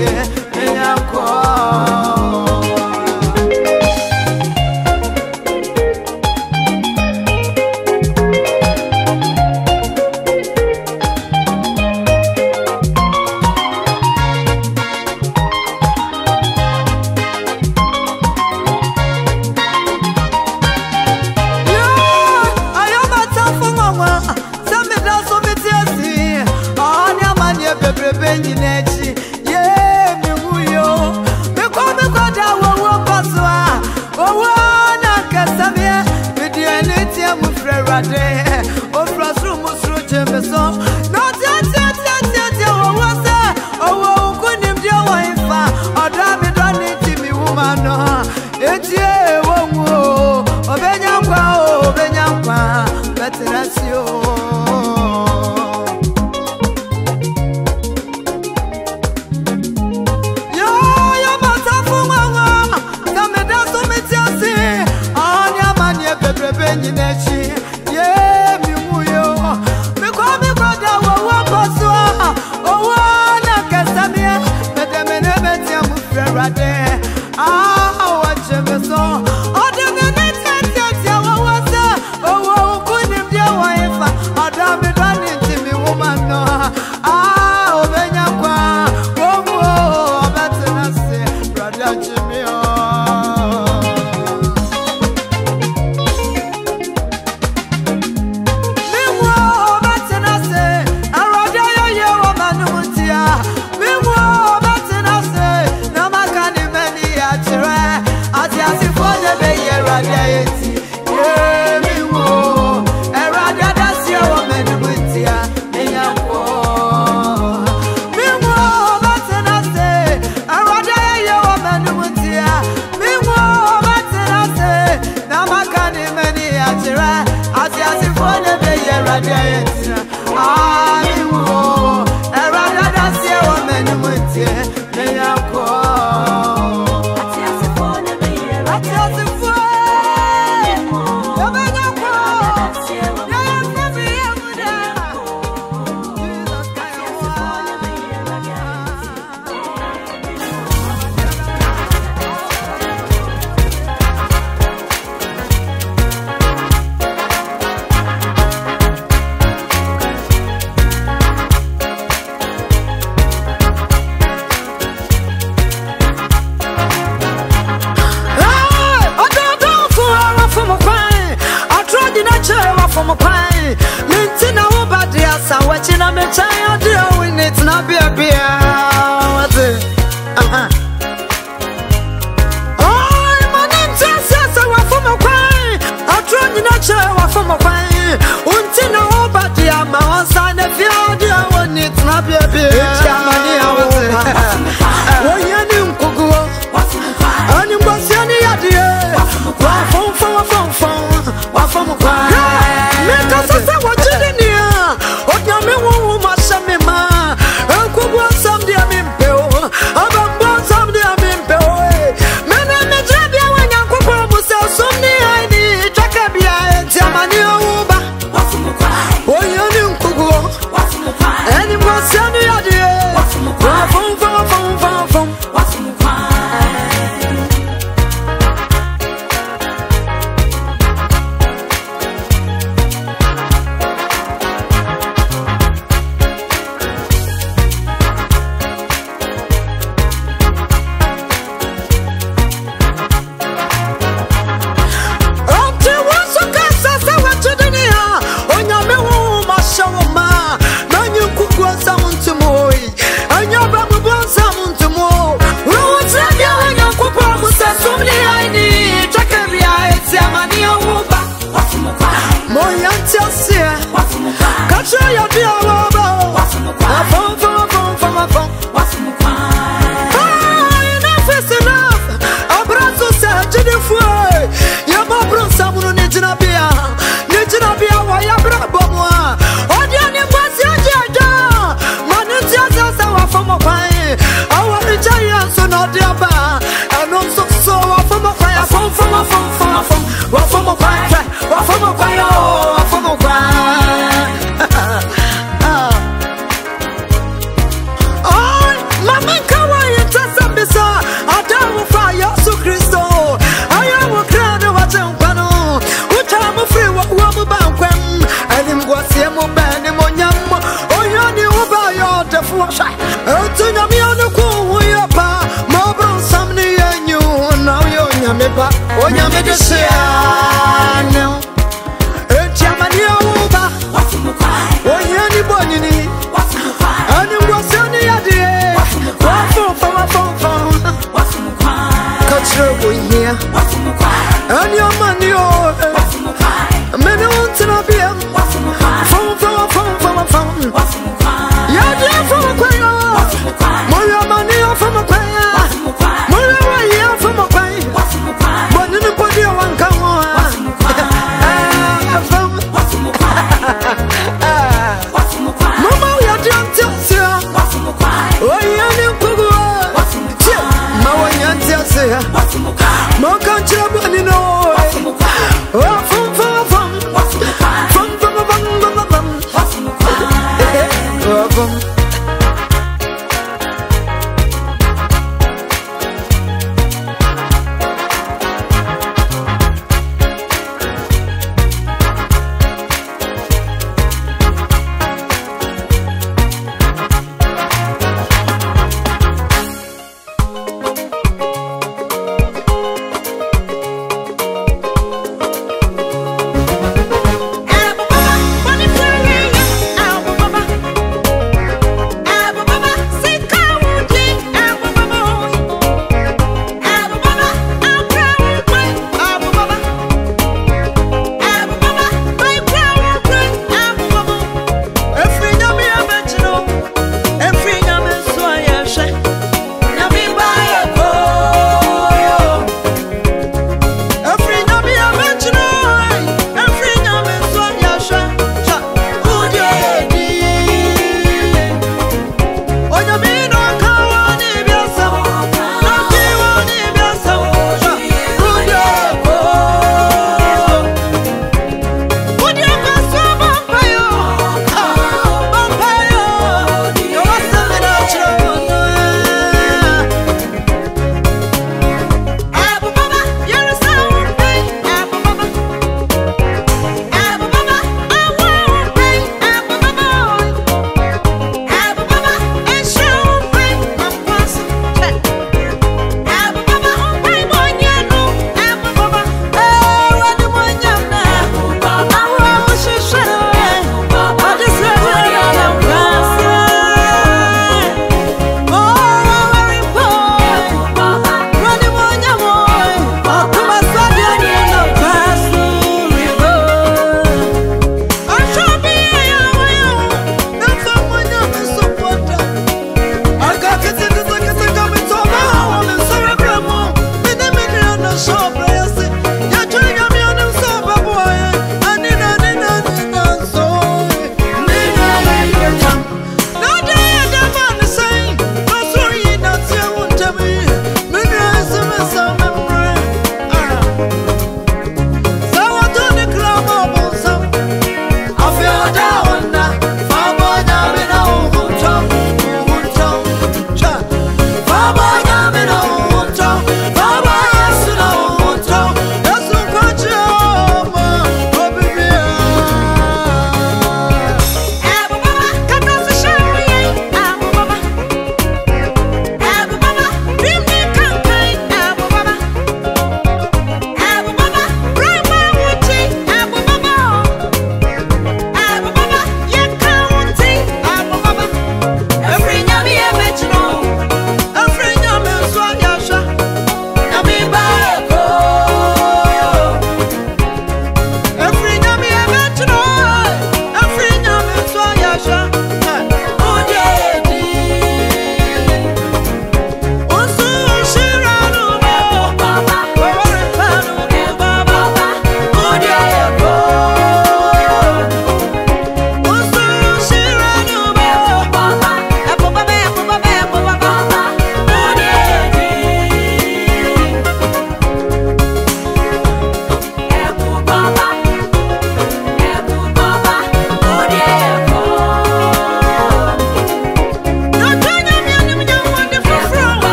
m'anom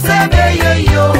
Thank